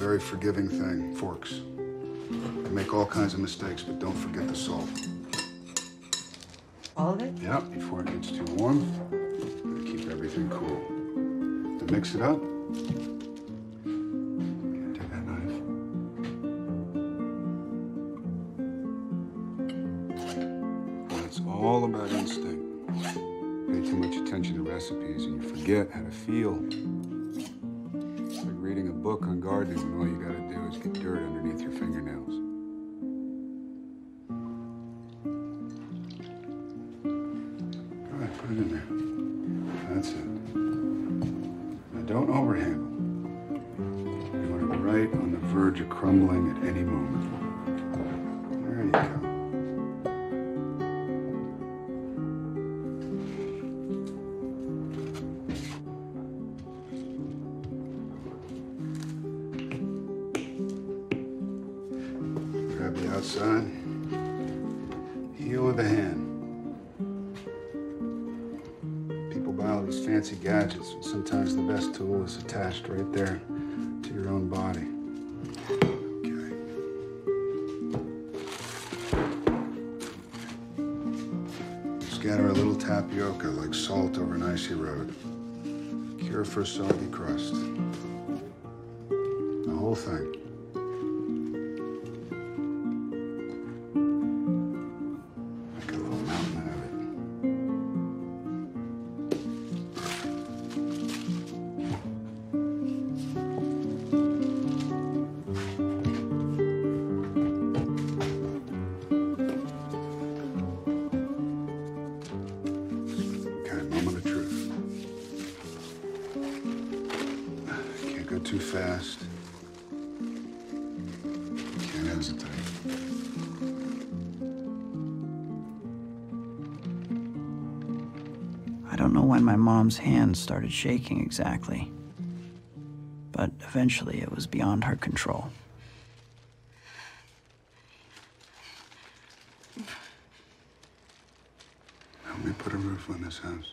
very forgiving thing, forks. They make all kinds of mistakes, but don't forget the salt. All of it? Yep, before it gets too warm. Gotta keep everything cool. To mix it up. Take that knife. And it's all about instinct. Pay too much attention to recipes and you forget how to feel. It's like reading a book on gardening when all you gotta do is get dirt underneath your fingernails. Go ahead, put it in there. That's it. Now don't overhandle. You be right on the verge of crumbling at any moment. The outside. Heel of the hand. People buy all these fancy gadgets. and Sometimes the best tool is attached right there to your own body. Scatter a little tapioca like salt over an icy road. Cure for a soggy crust. The whole thing. Go too fast. Can't hesitate. I don't know when my mom's hand started shaking exactly, but eventually it was beyond her control. Help me put a roof on this house.